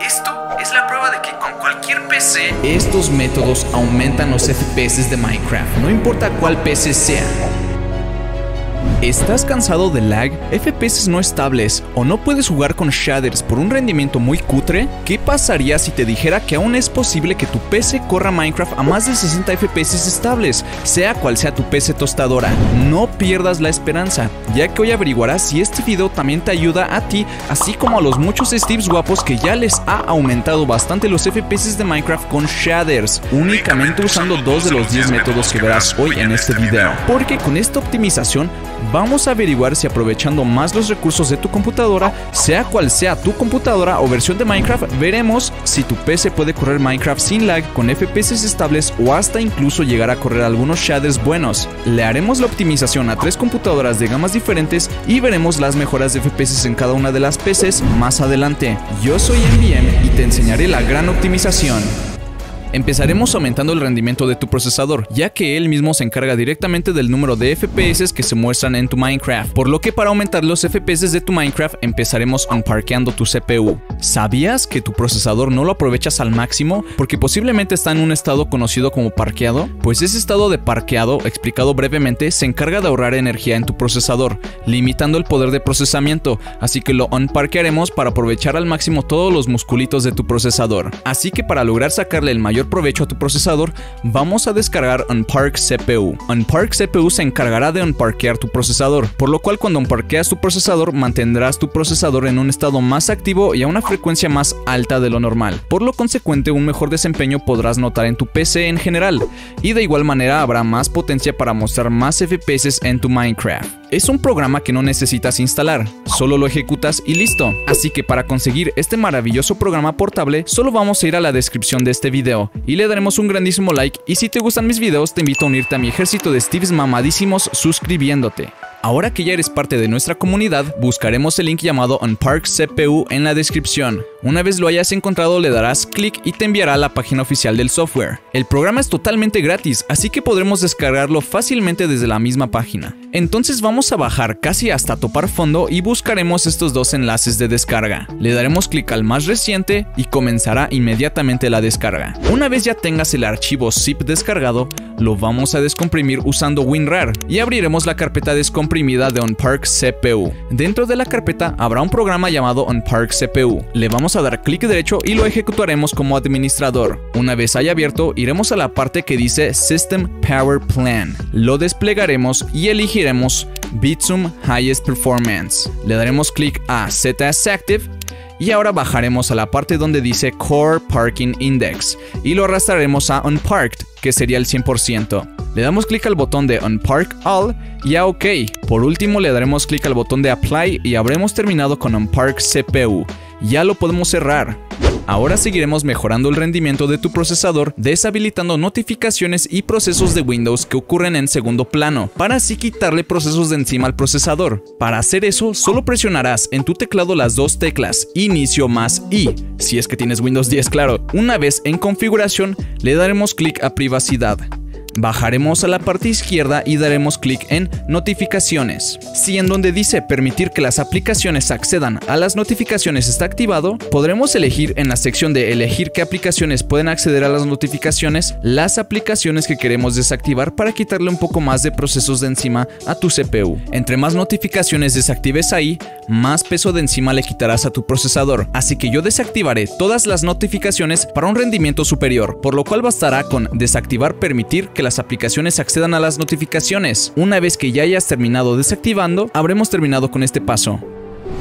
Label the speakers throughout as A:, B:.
A: Esto es la prueba de que con cualquier PC
B: Estos métodos aumentan los FPS de Minecraft, no importa cuál PC sea. ¿Estás cansado de lag, FPS no estables o no puedes jugar con shaders por un rendimiento muy cutre? ¿Qué pasaría si te dijera que aún es posible que tu PC corra Minecraft a más de 60 FPS estables, sea cual sea tu PC tostadora? No pierdas la esperanza, ya que hoy averiguarás si este video también te ayuda a ti, así como a los muchos Steves guapos que ya les ha aumentado bastante los FPS de Minecraft con shaders, únicamente usando dos de los 10 métodos que verás hoy en este video. Porque con esta optimización vamos a averiguar si aprovechando más los recursos de tu computadora, sea cual sea tu computadora o versión de Minecraft, veremos si tu PC puede correr Minecraft sin lag, con FPS estables o hasta incluso llegar a correr algunos shaders buenos. Le haremos la optimización a tres computadoras de gamas diferentes y veremos las mejoras de FPS en cada una de las PCs más adelante. Yo soy MVM y te enseñaré la gran optimización. Empezaremos aumentando el rendimiento de tu procesador, ya que él mismo se encarga directamente del número de FPS que se muestran en tu Minecraft, por lo que para aumentar los FPS de tu Minecraft empezaremos unparqueando tu CPU. ¿Sabías que tu procesador no lo aprovechas al máximo porque posiblemente está en un estado conocido como parqueado? Pues ese estado de parqueado, explicado brevemente, se encarga de ahorrar energía en tu procesador, limitando el poder de procesamiento, así que lo unparquearemos para aprovechar al máximo todos los musculitos de tu procesador. Así que para lograr sacarle el mayor provecho a tu procesador, vamos a descargar Unpark CPU. Unpark CPU se encargará de unparquear tu procesador, por lo cual cuando unparqueas tu procesador mantendrás tu procesador en un estado más activo y a una frecuencia más alta de lo normal. Por lo consecuente, un mejor desempeño podrás notar en tu PC en general, y de igual manera habrá más potencia para mostrar más FPS en tu Minecraft. Es un programa que no necesitas instalar, solo lo ejecutas y listo. Así que para conseguir este maravilloso programa portable, solo vamos a ir a la descripción de este video y le daremos un grandísimo like y si te gustan mis videos te invito a unirte a mi ejército de Steves mamadísimos suscribiéndote. Ahora que ya eres parte de nuestra comunidad, buscaremos el link llamado Unpark CPU en la descripción. Una vez lo hayas encontrado le darás clic y te enviará a la página oficial del software. El programa es totalmente gratis, así que podremos descargarlo fácilmente desde la misma página. Entonces vamos a bajar casi hasta topar fondo y buscaremos estos dos enlaces de descarga. Le daremos clic al más reciente y comenzará inmediatamente la descarga. Una vez ya tengas el archivo zip descargado, lo vamos a descomprimir usando WinRAR y abriremos la carpeta descomprimida de Unpark CPU. Dentro de la carpeta habrá un programa llamado Unpark CPU. Le vamos a dar clic derecho y lo ejecutaremos como administrador. Una vez haya abierto, iremos a la parte que dice System Power Plan. Lo desplegaremos y elegiremos Bitsum Highest Performance. Le daremos clic a as Active y ahora bajaremos a la parte donde dice Core Parking Index y lo arrastraremos a Unparked, que sería el 100%. Le damos clic al botón de Unpark All y a OK. Por último le daremos clic al botón de Apply y habremos terminado con Unpark CPU. Ya lo podemos cerrar. Ahora seguiremos mejorando el rendimiento de tu procesador deshabilitando notificaciones y procesos de Windows que ocurren en segundo plano, para así quitarle procesos de encima al procesador. Para hacer eso, solo presionarás en tu teclado las dos teclas Inicio más I, si es que tienes Windows 10 claro. Una vez en configuración, le daremos clic a privacidad. Bajaremos a la parte izquierda y daremos clic en Notificaciones. Si en donde dice permitir que las aplicaciones accedan a las notificaciones está activado, podremos elegir en la sección de elegir qué aplicaciones pueden acceder a las notificaciones, las aplicaciones que queremos desactivar para quitarle un poco más de procesos de encima a tu CPU. Entre más notificaciones desactives ahí, más peso de encima le quitarás a tu procesador, así que yo desactivaré todas las notificaciones para un rendimiento superior, por lo cual bastará con desactivar permitir que las aplicaciones accedan a las notificaciones. Una vez que ya hayas terminado desactivando, habremos terminado con este paso.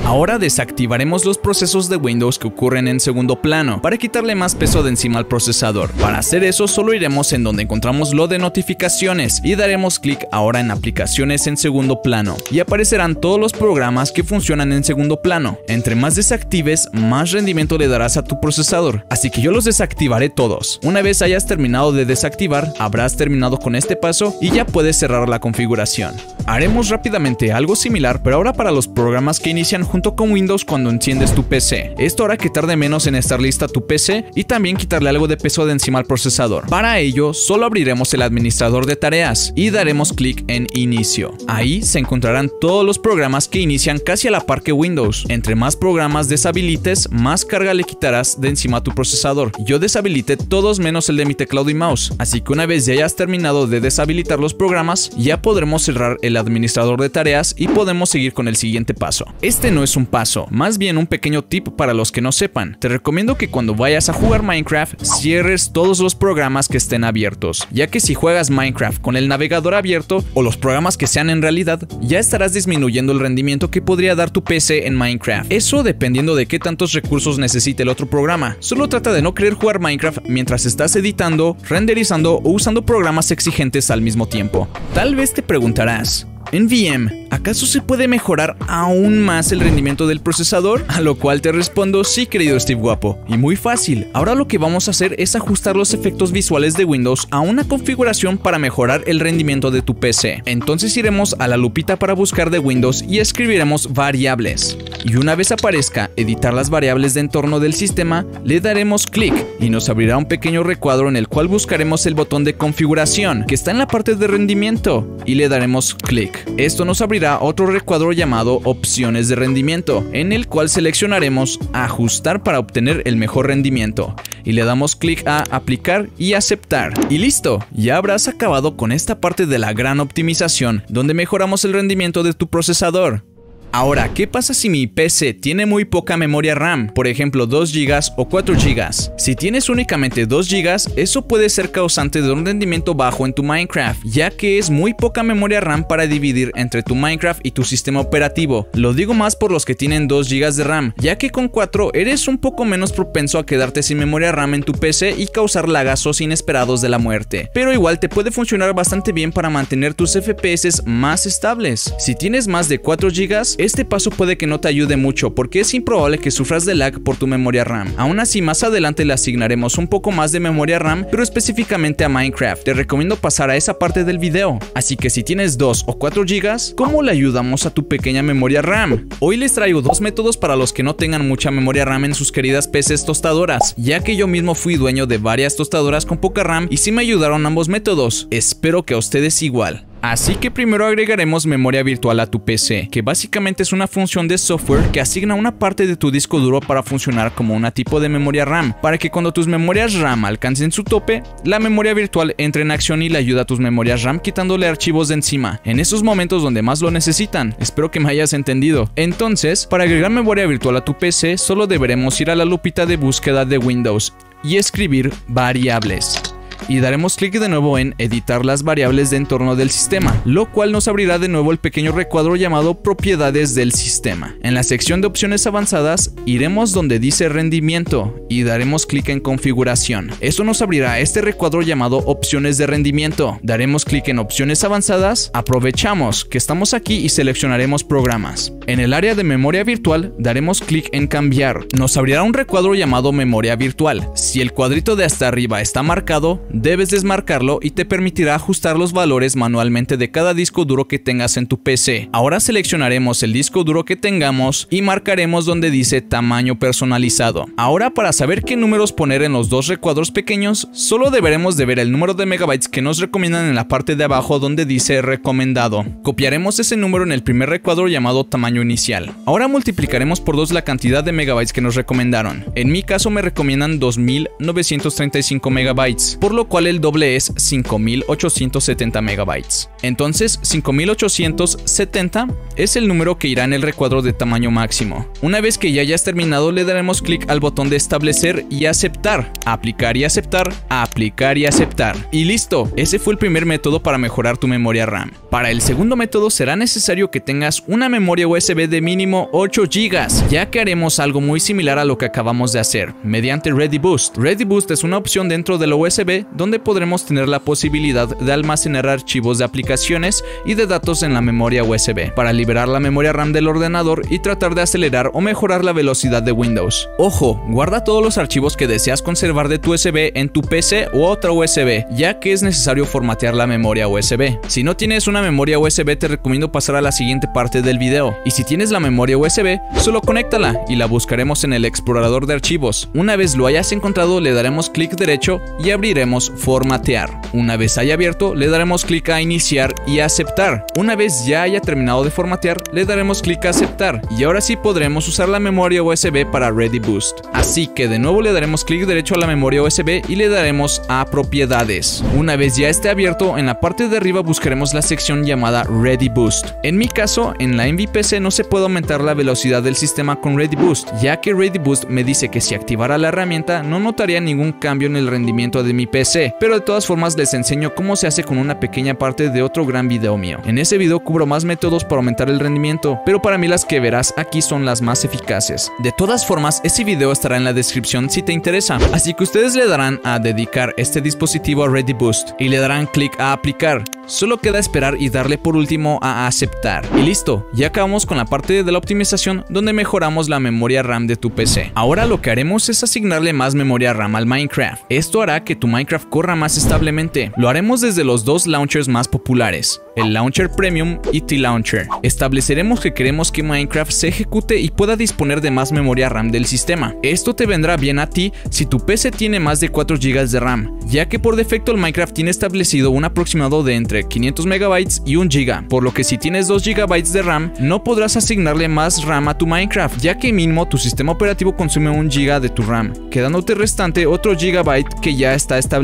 B: Ahora desactivaremos los procesos de Windows que ocurren en segundo plano para quitarle más peso de encima al procesador. Para hacer eso solo iremos en donde encontramos lo de notificaciones y daremos clic ahora en aplicaciones en segundo plano y aparecerán todos los programas que funcionan en segundo plano. Entre más desactives, más rendimiento le darás a tu procesador, así que yo los desactivaré todos. Una vez hayas terminado de desactivar, habrás terminado con este paso y ya puedes cerrar la configuración. Haremos rápidamente algo similar, pero ahora para los programas que inician junto con Windows cuando enciendes tu PC. Esto hará que tarde menos en estar lista tu PC y también quitarle algo de peso de encima al procesador. Para ello, solo abriremos el administrador de tareas y daremos clic en Inicio. Ahí se encontrarán todos los programas que inician casi a la par que Windows. Entre más programas deshabilites, más carga le quitarás de encima a tu procesador. Yo deshabilité todos menos el de mi teclado y mouse, así que una vez ya hayas terminado de deshabilitar los programas, ya podremos cerrar el administrador de tareas y podemos seguir con el siguiente paso. Este no es un paso, más bien un pequeño tip para los que no sepan. Te recomiendo que cuando vayas a jugar Minecraft, cierres todos los programas que estén abiertos, ya que si juegas Minecraft con el navegador abierto o los programas que sean en realidad, ya estarás disminuyendo el rendimiento que podría dar tu PC en Minecraft. Eso dependiendo de qué tantos recursos necesite el otro programa. Solo trata de no querer jugar Minecraft mientras estás editando, renderizando o usando programas exigentes al mismo tiempo. Tal vez te preguntarás, en VM, ¿acaso se puede mejorar aún más el rendimiento del procesador? A lo cual te respondo, sí querido Steve Guapo, y muy fácil. Ahora lo que vamos a hacer es ajustar los efectos visuales de Windows a una configuración para mejorar el rendimiento de tu PC. Entonces iremos a la lupita para buscar de Windows y escribiremos variables. Y una vez aparezca editar las variables de entorno del sistema, le daremos clic y nos abrirá un pequeño recuadro en el cual buscaremos el botón de configuración que está en la parte de rendimiento y le daremos clic. Esto nos abrirá otro recuadro llamado opciones de rendimiento, en el cual seleccionaremos ajustar para obtener el mejor rendimiento y le damos clic a aplicar y aceptar. Y listo, ya habrás acabado con esta parte de la gran optimización donde mejoramos el rendimiento de tu procesador. Ahora, ¿qué pasa si mi PC tiene muy poca memoria RAM? Por ejemplo, 2 GB o 4 GB. Si tienes únicamente 2 GB, eso puede ser causante de un rendimiento bajo en tu Minecraft, ya que es muy poca memoria RAM para dividir entre tu Minecraft y tu sistema operativo. Lo digo más por los que tienen 2 GB de RAM, ya que con 4 eres un poco menos propenso a quedarte sin memoria RAM en tu PC y causar lagazos inesperados de la muerte. Pero igual te puede funcionar bastante bien para mantener tus FPS más estables. Si tienes más de 4 GB, este paso puede que no te ayude mucho porque es improbable que sufras de lag por tu memoria RAM. Aún así, más adelante le asignaremos un poco más de memoria RAM, pero específicamente a Minecraft. Te recomiendo pasar a esa parte del video. Así que si tienes 2 o 4 GB, ¿cómo le ayudamos a tu pequeña memoria RAM? Hoy les traigo dos métodos para los que no tengan mucha memoria RAM en sus queridas PCs tostadoras, ya que yo mismo fui dueño de varias tostadoras con poca RAM y sí me ayudaron ambos métodos. Espero que a ustedes igual. Así que primero agregaremos memoria virtual a tu PC, que básicamente es una función de software que asigna una parte de tu disco duro para funcionar como una tipo de memoria RAM, para que cuando tus memorias RAM alcancen su tope, la memoria virtual entre en acción y le ayuda a tus memorias RAM quitándole archivos de encima, en esos momentos donde más lo necesitan. Espero que me hayas entendido. Entonces, para agregar memoria virtual a tu PC, solo deberemos ir a la lupita de búsqueda de Windows y escribir variables y daremos clic de nuevo en editar las variables de entorno del sistema, lo cual nos abrirá de nuevo el pequeño recuadro llamado propiedades del sistema. En la sección de opciones avanzadas iremos donde dice rendimiento y daremos clic en configuración. Esto nos abrirá este recuadro llamado opciones de rendimiento. Daremos clic en opciones avanzadas, aprovechamos que estamos aquí y seleccionaremos programas. En el área de memoria virtual daremos clic en cambiar. Nos abrirá un recuadro llamado memoria virtual. Si el cuadrito de hasta arriba está marcado, debes desmarcarlo y te permitirá ajustar los valores manualmente de cada disco duro que tengas en tu PC. Ahora seleccionaremos el disco duro que tengamos y marcaremos donde dice tamaño personalizado. Ahora para saber qué números poner en los dos recuadros pequeños, solo deberemos de ver el número de megabytes que nos recomiendan en la parte de abajo donde dice recomendado. Copiaremos ese número en el primer recuadro llamado tamaño inicial. Ahora multiplicaremos por 2 la cantidad de megabytes que nos recomendaron. En mi caso me recomiendan 2935 megabytes, por lo cual el doble es 5870 megabytes. Entonces 5870 es el número que irá en el recuadro de tamaño máximo. Una vez que ya hayas terminado le daremos clic al botón de establecer y aceptar, aplicar y aceptar, aplicar y aceptar. Y listo, ese fue el primer método para mejorar tu memoria RAM. Para el segundo método será necesario que tengas una memoria USB de mínimo 8 GB, ya que haremos algo muy similar a lo que acabamos de hacer, mediante Ready Boost. Ready Boost es una opción dentro de la USB donde podremos tener la posibilidad de almacenar archivos de aplicaciones y de datos en la memoria USB, para liberar la memoria RAM del ordenador y tratar de acelerar o mejorar la velocidad de Windows. Ojo, guarda todos los archivos que deseas conservar de tu USB en tu PC u otra USB, ya que es necesario formatear la memoria USB. Si no tienes una memoria USB te recomiendo pasar a la siguiente parte del video, y si tienes la memoria USB, solo conéctala y la buscaremos en el explorador de archivos. Una vez lo hayas encontrado le daremos clic derecho y abriremos formatear. Una vez haya abierto le daremos clic a iniciar y aceptar. Una vez ya haya terminado de formatear le daremos clic a aceptar y ahora sí podremos usar la memoria USB para Ready Boost. Así que de nuevo le daremos clic derecho a la memoria USB y le daremos a propiedades. Una vez ya esté abierto en la parte de arriba buscaremos la sección llamada Ready Boost. En mi caso en la MVPC no se puede aumentar la velocidad del sistema con Ready Boost ya que Ready Boost me dice que si activara la herramienta no notaría ningún cambio en el rendimiento de mi PC, pero de todas formas les enseño cómo se hace con una pequeña parte de otro gran video mío. En ese video cubro más métodos para aumentar el rendimiento, pero para mí las que verás aquí son las más eficaces. De todas formas, ese video estará en la descripción si te interesa, así que ustedes le darán a dedicar este dispositivo a Ready Boost y le darán clic a aplicar. Solo queda esperar y darle por último a aceptar. Y listo, ya acabamos con la parte de la optimización donde mejoramos la memoria RAM de tu PC. Ahora lo que haremos es asignarle más memoria RAM al Minecraft. Esto hará que tu Minecraft corra más establemente. Lo haremos desde los dos launchers más populares, el Launcher Premium y T-Launcher. Estableceremos que queremos que Minecraft se ejecute y pueda disponer de más memoria RAM del sistema. Esto te vendrá bien a ti si tu PC tiene más de 4 GB de RAM, ya que por defecto el Minecraft tiene establecido un aproximado de entre 500 MB y 1 GB, por lo que si tienes 2 GB de RAM no podrás asignarle más RAM a tu Minecraft, ya que mínimo tu sistema operativo consume 1 GB de tu RAM, quedándote restante otro GB que ya está establecido.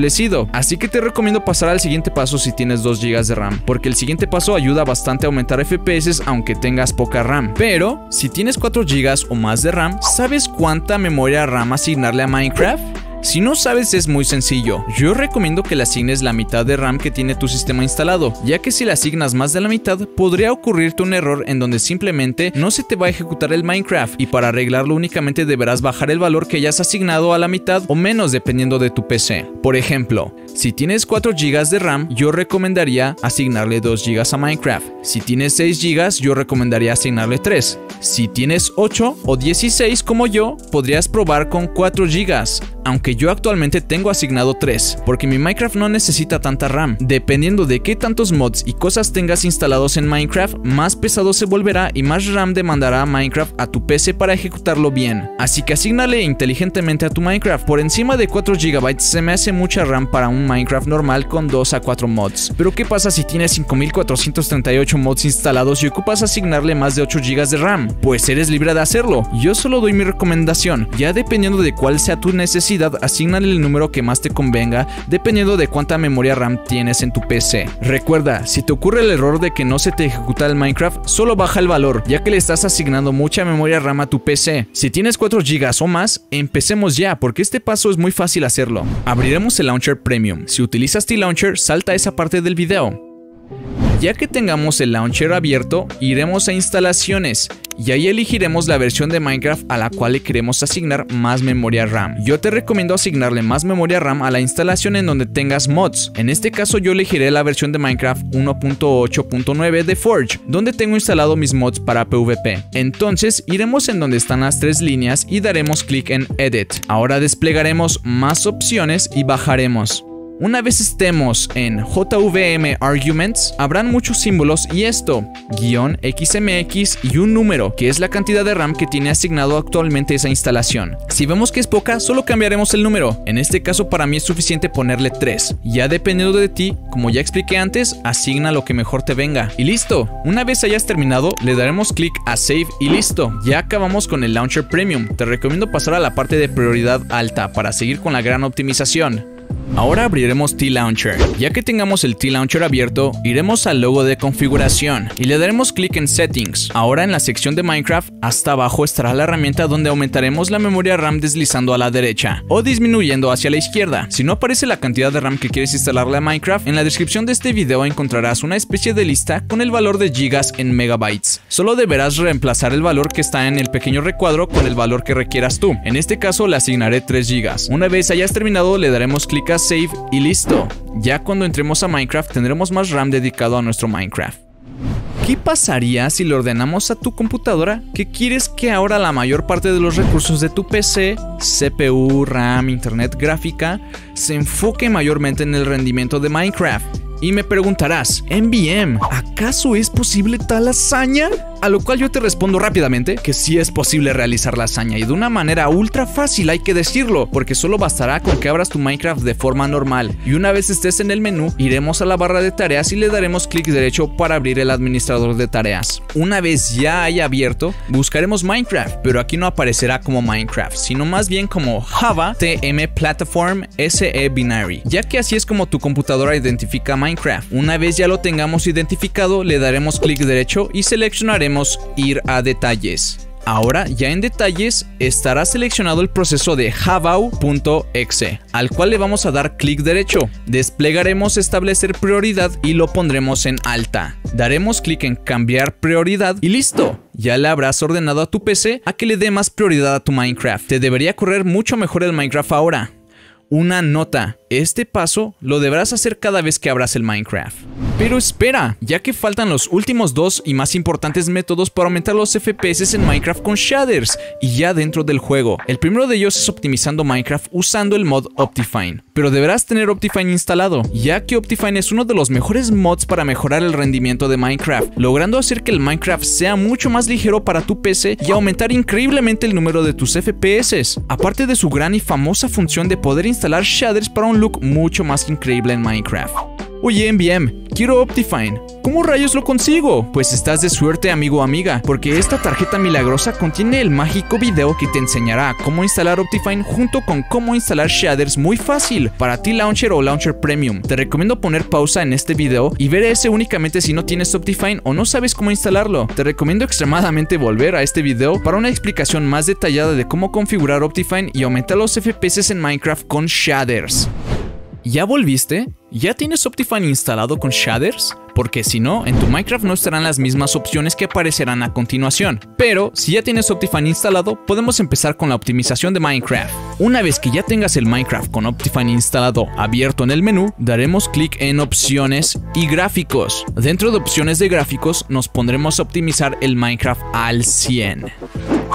B: Así que te recomiendo pasar al siguiente paso si tienes 2 GB de RAM, porque el siguiente paso ayuda bastante a aumentar FPS aunque tengas poca RAM. Pero si tienes 4 GB o más de RAM, ¿sabes cuánta memoria RAM asignarle a Minecraft? Si no sabes es muy sencillo, yo recomiendo que le asignes la mitad de RAM que tiene tu sistema instalado, ya que si le asignas más de la mitad podría ocurrirte un error en donde simplemente no se te va a ejecutar el Minecraft y para arreglarlo únicamente deberás bajar el valor que hayas asignado a la mitad o menos dependiendo de tu PC. Por ejemplo, si tienes 4 GB de RAM, yo recomendaría asignarle 2 GB a Minecraft. Si tienes 6 GB, yo recomendaría asignarle 3. Si tienes 8 o 16 como yo, podrías probar con 4 GB aunque yo actualmente tengo asignado 3, porque mi Minecraft no necesita tanta RAM. Dependiendo de qué tantos mods y cosas tengas instalados en Minecraft, más pesado se volverá y más RAM demandará Minecraft a tu PC para ejecutarlo bien. Así que asignale inteligentemente a tu Minecraft. Por encima de 4 GB se me hace mucha RAM para un Minecraft normal con 2 a 4 mods. Pero ¿qué pasa si tienes 5438 mods instalados y ocupas asignarle más de 8 GB de RAM? Pues eres libre de hacerlo. Yo solo doy mi recomendación, ya dependiendo de cuál sea tu necesidad asignale el número que más te convenga dependiendo de cuánta memoria RAM tienes en tu PC. Recuerda, si te ocurre el error de que no se te ejecuta el Minecraft, solo baja el valor, ya que le estás asignando mucha memoria RAM a tu PC. Si tienes 4 GB o más, empecemos ya, porque este paso es muy fácil hacerlo. Abriremos el Launcher Premium. Si utilizas T-Launcher, salta esa parte del video. Ya que tengamos el launcher abierto, iremos a instalaciones y ahí elegiremos la versión de Minecraft a la cual le queremos asignar más memoria RAM. Yo te recomiendo asignarle más memoria RAM a la instalación en donde tengas mods. En este caso yo elegiré la versión de Minecraft 1.8.9 de Forge, donde tengo instalado mis mods para PvP. Entonces iremos en donde están las tres líneas y daremos clic en Edit. Ahora desplegaremos más opciones y bajaremos. Una vez estemos en JVM Arguments, habrán muchos símbolos y esto, guion XMX y un número, que es la cantidad de RAM que tiene asignado actualmente esa instalación. Si vemos que es poca, solo cambiaremos el número. En este caso para mí es suficiente ponerle 3. Ya dependiendo de ti, como ya expliqué antes, asigna lo que mejor te venga. Y listo. Una vez hayas terminado, le daremos clic a Save y listo. Ya acabamos con el Launcher Premium. Te recomiendo pasar a la parte de prioridad alta para seguir con la gran optimización. Ahora abriremos T-Launcher. Ya que tengamos el T-Launcher abierto, iremos al logo de configuración y le daremos clic en Settings. Ahora en la sección de Minecraft, hasta abajo estará la herramienta donde aumentaremos la memoria RAM deslizando a la derecha o disminuyendo hacia la izquierda. Si no aparece la cantidad de RAM que quieres instalarle a Minecraft, en la descripción de este video encontrarás una especie de lista con el valor de gigas en megabytes. Solo deberás reemplazar el valor que está en el pequeño recuadro con el valor que requieras tú. En este caso le asignaré 3 gigas. Una vez hayas terminado le daremos clic a Save y listo. Ya cuando entremos a Minecraft tendremos más RAM dedicado a nuestro Minecraft. ¿Qué pasaría si le ordenamos a tu computadora que quieres que ahora la mayor parte de los recursos de tu PC, CPU, RAM, internet gráfica, se enfoque mayormente en el rendimiento de Minecraft? Y me preguntarás, MVM, ¿acaso es posible tal hazaña? A lo cual yo te respondo rápidamente que sí es posible realizar la hazaña y de una manera ultra fácil hay que decirlo, porque solo bastará con que abras tu Minecraft de forma normal y una vez estés en el menú iremos a la barra de tareas y le daremos clic derecho para abrir el administrador de tareas. Una vez ya haya abierto, buscaremos Minecraft, pero aquí no aparecerá como Minecraft, sino más bien como Java TM Platform SE Binary, ya que así es como tu computadora identifica Minecraft. Una vez ya lo tengamos identificado, le daremos clic derecho y seleccionaremos ir a detalles. Ahora, ya en detalles, estará seleccionado el proceso de javau.exe, al cual le vamos a dar clic derecho. Desplegaremos establecer prioridad y lo pondremos en alta. Daremos clic en cambiar prioridad y listo. Ya le habrás ordenado a tu PC a que le dé más prioridad a tu Minecraft. Te debería correr mucho mejor el Minecraft ahora. Una nota, este paso lo deberás hacer cada vez que abras el Minecraft. Pero espera, ya que faltan los últimos dos y más importantes métodos para aumentar los FPS en Minecraft con shaders y ya dentro del juego. El primero de ellos es optimizando Minecraft usando el mod Optifine. Pero deberás tener Optifine instalado, ya que Optifine es uno de los mejores mods para mejorar el rendimiento de Minecraft, logrando hacer que el Minecraft sea mucho más ligero para tu PC y aumentar increíblemente el número de tus FPS, aparte de su gran y famosa función de poder instalar shaders para un look mucho más increíble en Minecraft. Oye, MVM, quiero Optifine. ¿Cómo rayos lo consigo? Pues estás de suerte, amigo o amiga, porque esta tarjeta milagrosa contiene el mágico video que te enseñará cómo instalar Optifine junto con cómo instalar shaders muy fácil para ti Launcher o Launcher Premium. Te recomiendo poner pausa en este video y ver ese únicamente si no tienes Optifine o no sabes cómo instalarlo. Te recomiendo extremadamente volver a este video para una explicación más detallada de cómo configurar Optifine y aumentar los FPS en Minecraft con shaders. ¿Ya volviste? ¿Ya tienes Optifine instalado con shaders? Porque si no, en tu Minecraft no estarán las mismas opciones que aparecerán a continuación. Pero si ya tienes Optifine instalado, podemos empezar con la optimización de Minecraft. Una vez que ya tengas el Minecraft con Optifine instalado abierto en el menú, daremos clic en opciones y gráficos. Dentro de opciones de gráficos nos pondremos a optimizar el Minecraft al 100.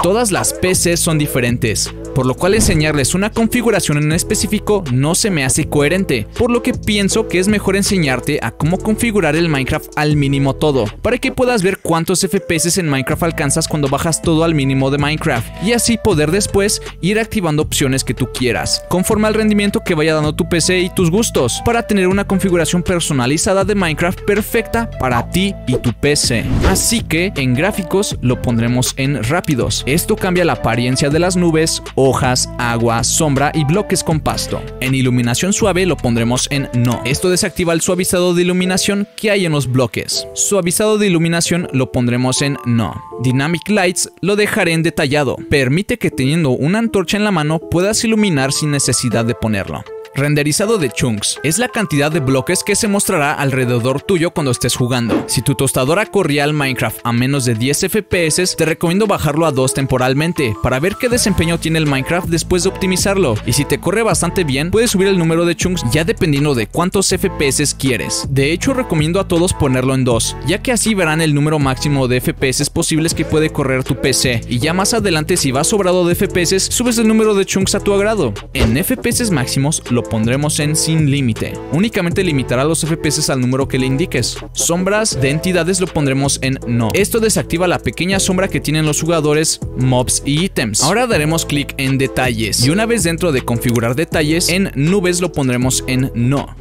B: Todas las PCs son diferentes, por lo cual enseñarles una configuración en específico no se me hace coherente, por lo que pienso que es mejor enseñarte a cómo configurar el Minecraft al mínimo todo, para que puedas ver cuántos FPS en Minecraft alcanzas cuando bajas todo al mínimo de Minecraft, y así poder después ir activando opciones que tú quieras, conforme al rendimiento que vaya dando tu PC y tus gustos, para tener una configuración personalizada de Minecraft perfecta para ti y tu PC. Así que en gráficos lo pondremos en rápidos, esto cambia la apariencia de las nubes, hojas, agua, sombra y bloques con pasto. En iluminación suave lo pondremos en no. Esto desactiva el suavizado de iluminación que hay en los bloques. Suavizado de iluminación lo pondremos en no. Dynamic Lights lo dejaré en detallado. Permite que teniendo una antorcha en la mano puedas iluminar sin necesidad de ponerlo. Renderizado de chunks es la cantidad de bloques que se mostrará alrededor tuyo cuando estés jugando. Si tu tostadora corría al Minecraft a menos de 10 FPS, te recomiendo bajarlo a 2 temporalmente para ver qué desempeño tiene el Minecraft después de optimizarlo. Y si te corre bastante bien, puedes subir el número de chunks ya dependiendo de cuántos FPS quieres. De hecho, recomiendo a todos ponerlo en 2, ya que así verán el número máximo de FPS posibles que puede correr tu PC. Y ya más adelante, si vas sobrado de FPS, subes el número de chunks a tu agrado. En FPS máximos, lo pondremos en sin límite. Únicamente limitará los FPS al número que le indiques. Sombras de entidades lo pondremos en no. Esto desactiva la pequeña sombra que tienen los jugadores, mobs y ítems. Ahora daremos clic en detalles y una vez dentro de configurar detalles, en nubes lo pondremos en no.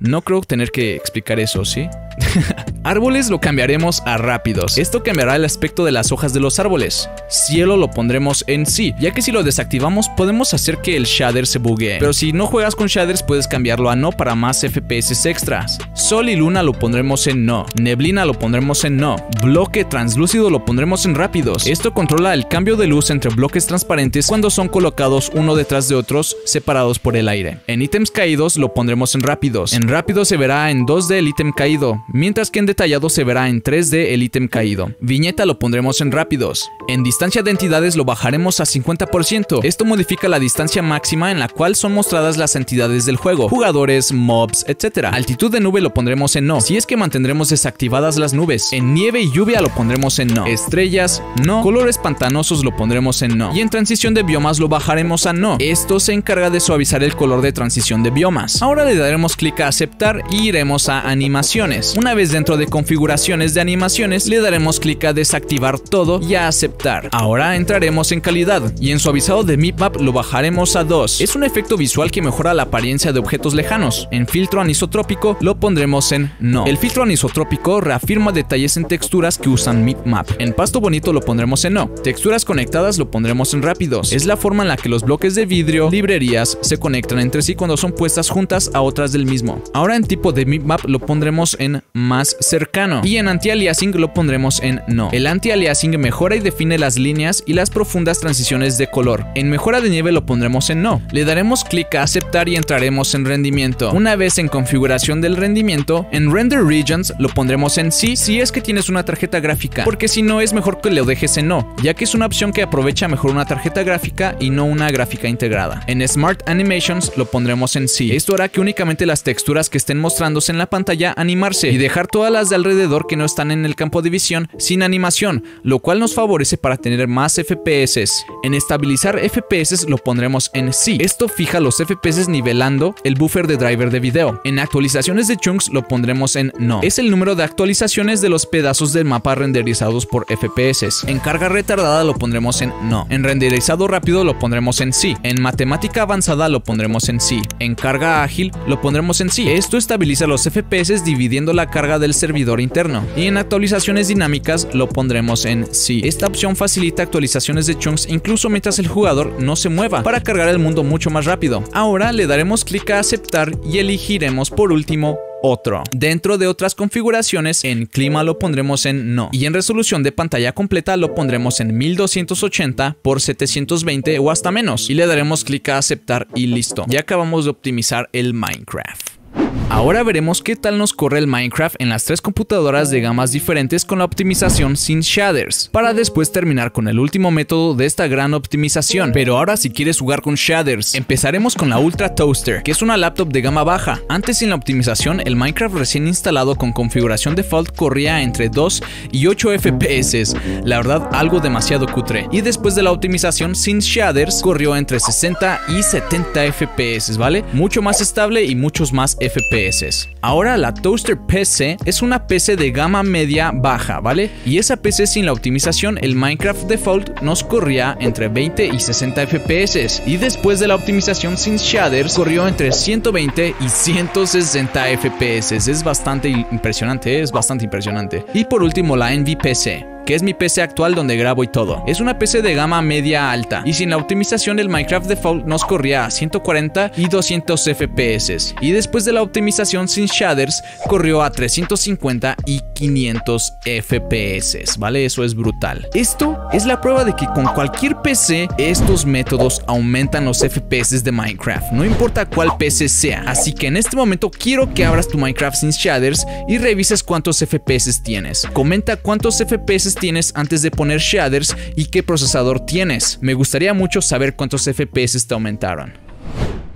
B: No creo tener que explicar eso, ¿sí? árboles lo cambiaremos a rápidos. Esto cambiará el aspecto de las hojas de los árboles. Cielo lo pondremos en sí, ya que si lo desactivamos podemos hacer que el shader se buguee. Pero si no juegas con shaders puedes cambiarlo a no para más FPS extras. Sol y luna lo pondremos en no. Neblina lo pondremos en no. Bloque translúcido lo pondremos en rápidos. Esto controla el cambio de luz entre bloques transparentes cuando son colocados uno detrás de otros separados por el aire. En ítems caídos lo pondremos en rápidos. En rápido se verá en 2D el ítem caído, mientras que en detallado se verá en 3D el ítem caído. Viñeta lo pondremos en rápidos. En distancia de entidades lo bajaremos a 50%. Esto modifica la distancia máxima en la cual son mostradas las entidades del juego, jugadores, mobs, etc. Altitud de nube lo pondremos en no, si es que mantendremos desactivadas las nubes. En nieve y lluvia lo pondremos en no. Estrellas, no. Colores pantanosos lo pondremos en no. Y en transición de biomas lo bajaremos a no. Esto se encarga de suavizar el color de transición de biomas. Ahora le daremos clic a aceptar y iremos a animaciones. Una vez dentro de configuraciones de animaciones, le daremos clic a desactivar todo y a aceptar. Ahora entraremos en calidad y en suavizado de mipmap lo bajaremos a 2. Es un efecto visual que mejora la apariencia de objetos lejanos. En filtro anisotrópico lo pondremos en no. El filtro anisotrópico reafirma detalles en texturas que usan mipmap. En pasto bonito lo pondremos en no. Texturas conectadas lo pondremos en rápidos. Es la forma en la que los bloques de vidrio, librerías, se conectan entre sí cuando son puestas juntas a otras del mismo. Ahora en tipo de mipmap lo pondremos en más cercano y en anti-aliasing lo pondremos en no. El anti-aliasing mejora y define las líneas y las profundas transiciones de color. En mejora de nieve lo pondremos en no. Le daremos clic a aceptar y entraremos en rendimiento. Una vez en configuración del rendimiento, en render regions lo pondremos en sí si es que tienes una tarjeta gráfica, porque si no es mejor que lo dejes en no, ya que es una opción que aprovecha mejor una tarjeta gráfica y no una gráfica integrada. En Smart Animations lo pondremos en sí. Esto hará que únicamente las texturas que estén mostrándose en la pantalla animarse y dejar todas las de alrededor que no están en el campo de visión sin animación, lo cual nos favorece para tener más FPS. En estabilizar FPS lo pondremos en sí. Esto fija los FPS nivelando el buffer de driver de video. En actualizaciones de chunks lo pondremos en no. Es el número de actualizaciones de los pedazos del mapa renderizados por FPS. En carga retardada lo pondremos en no. En renderizado rápido lo pondremos en sí. En matemática avanzada lo pondremos en sí. En carga ágil lo pondremos en sí. Esto estabiliza los FPS dividiendo la carga del servidor interno. Y en actualizaciones dinámicas lo pondremos en sí. Esta opción facilita actualizaciones de chunks incluso mientras el jugador no se mueva para cargar el mundo mucho más rápido. Ahora le daremos clic a aceptar y elegiremos por último otro. Dentro de otras configuraciones, en clima lo pondremos en no. Y en resolución de pantalla completa lo pondremos en 1280 x 720 o hasta menos. Y le daremos clic a aceptar y listo. Ya acabamos de optimizar el Minecraft. Ahora veremos qué tal nos corre el Minecraft en las tres computadoras de gamas diferentes con la optimización sin shaders, para después terminar con el último método de esta gran optimización. Pero ahora si quieres jugar con shaders, empezaremos con la Ultra Toaster, que es una laptop de gama baja. Antes sin la optimización, el Minecraft recién instalado con configuración default corría entre 2 y 8 FPS, la verdad algo demasiado cutre. Y después de la optimización sin shaders, corrió entre 60 y 70 FPS, ¿vale? Mucho más estable y muchos más FPS. Ahora la Toaster PC es una PC de gama media baja, ¿vale? Y esa PC sin la optimización, el Minecraft Default nos corría entre 20 y 60 FPS. Y después de la optimización sin shaders, corrió entre 120 y 160 FPS. Es bastante impresionante, es bastante impresionante. Y por último la NVPC que es mi PC actual donde grabo y todo. Es una PC de gama media alta y sin la optimización el Minecraft Default nos corría a 140 y 200 FPS y después de la optimización sin shaders corrió a 350 y 500 FPS, ¿vale? Eso es brutal. Esto es la prueba de que con cualquier PC estos métodos aumentan los FPS de Minecraft, no importa cuál PC sea. Así que en este momento quiero que abras tu Minecraft sin shaders y revises cuántos FPS tienes. Comenta cuántos FPS tienes antes de poner shaders y qué procesador tienes. Me gustaría mucho saber cuántos FPS te aumentaron.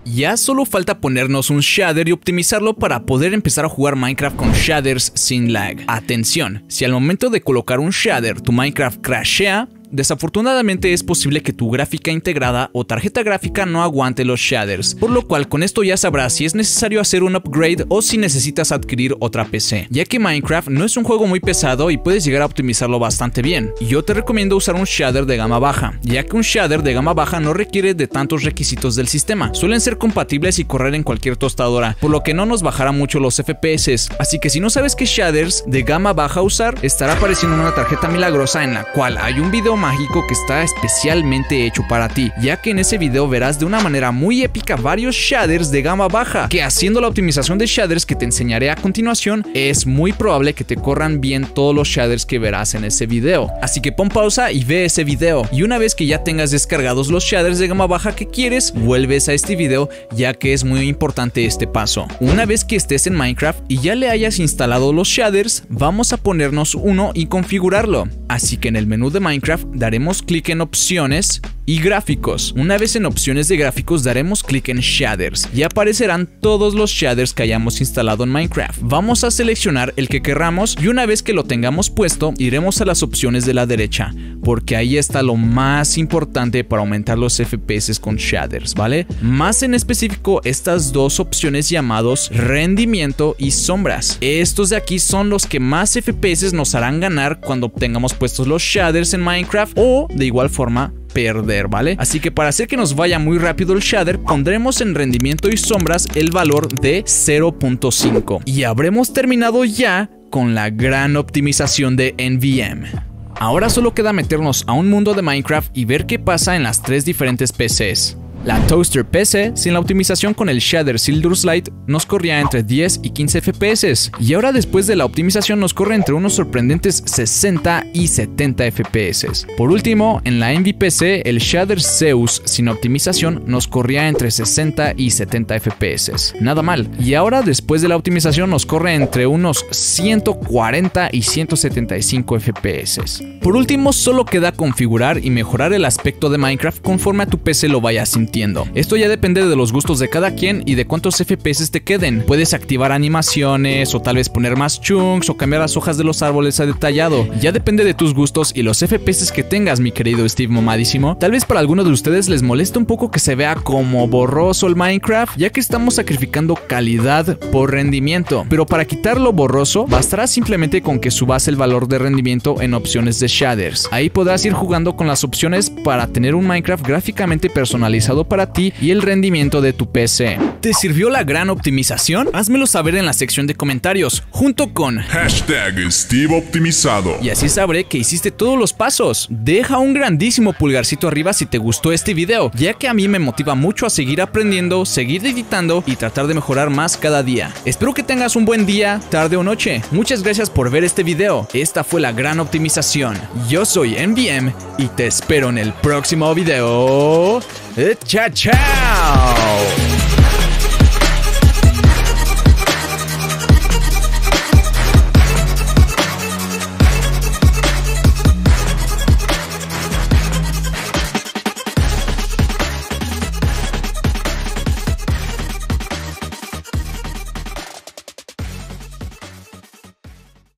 B: Ya solo falta ponernos un shader y optimizarlo para poder empezar a jugar Minecraft con shaders sin lag. Atención, si al momento de colocar un shader tu Minecraft crashea, Desafortunadamente es posible que tu gráfica integrada o tarjeta gráfica no aguante los shaders, por lo cual con esto ya sabrás si es necesario hacer un upgrade o si necesitas adquirir otra PC, ya que Minecraft no es un juego muy pesado y puedes llegar a optimizarlo bastante bien. Yo te recomiendo usar un shader de gama baja, ya que un shader de gama baja no requiere de tantos requisitos del sistema, suelen ser compatibles y correr en cualquier tostadora, por lo que no nos bajará mucho los FPS, así que si no sabes qué shaders de gama baja usar, estará apareciendo una tarjeta milagrosa en la cual hay un video mágico que está especialmente hecho para ti, ya que en ese video verás de una manera muy épica varios shaders de gama baja, que haciendo la optimización de shaders que te enseñaré a continuación, es muy probable que te corran bien todos los shaders que verás en ese video. Así que pon pausa y ve ese video, y una vez que ya tengas descargados los shaders de gama baja que quieres, vuelves a este video ya que es muy importante este paso. Una vez que estés en Minecraft y ya le hayas instalado los shaders, vamos a ponernos uno y configurarlo. Así que en el menú de Minecraft daremos clic en opciones y gráficos. Una vez en opciones de gráficos daremos clic en shaders y aparecerán todos los shaders que hayamos instalado en Minecraft. Vamos a seleccionar el que querramos y una vez que lo tengamos puesto iremos a las opciones de la derecha porque ahí está lo más importante para aumentar los FPS con shaders, ¿vale? Más en específico estas dos opciones llamados rendimiento y sombras. Estos de aquí son los que más FPS nos harán ganar cuando obtengamos puestos los shaders en Minecraft o de igual forma perder, ¿vale? Así que para hacer que nos vaya muy rápido el shader, pondremos en rendimiento y sombras el valor de 0.5. Y habremos terminado ya con la gran optimización de NVM. Ahora solo queda meternos a un mundo de Minecraft y ver qué pasa en las tres diferentes PCs. La Toaster PC, sin la optimización con el shader Silver Light, nos corría entre 10 y 15 FPS, y ahora después de la optimización nos corre entre unos sorprendentes 60 y 70 FPS. Por último, en la PC, el shader Zeus sin optimización nos corría entre 60 y 70 FPS. Nada mal. Y ahora después de la optimización nos corre entre unos 140 y 175 FPS. Por último, solo queda configurar y mejorar el aspecto de Minecraft conforme a tu PC lo vaya sintiendo esto ya depende de los gustos de cada quien y de cuántos FPS te queden. Puedes activar animaciones o tal vez poner más chunks o cambiar las hojas de los árboles a detallado. Ya depende de tus gustos y los FPS que tengas, mi querido Steve Momadísimo. Tal vez para algunos de ustedes les molesta un poco que se vea como borroso el Minecraft, ya que estamos sacrificando calidad por rendimiento. Pero para quitar lo borroso, bastará simplemente con que subas el valor de rendimiento en opciones de shaders. Ahí podrás ir jugando con las opciones para tener un Minecraft gráficamente personalizado para ti y el rendimiento de tu PC. ¿Te sirvió la gran optimización? Házmelo saber en la sección de comentarios, junto con
C: hashtag Steve Optimizado.
B: Y así sabré que hiciste todos los pasos. Deja un grandísimo pulgarcito arriba si te gustó este video, ya que a mí me motiva mucho a seguir aprendiendo, seguir editando y tratar de mejorar más cada día. Espero que tengas un buen día, tarde o noche. Muchas gracias por ver este video. Esta fue la gran optimización. Yo soy NVM y te espero en el próximo video. Cha-chow!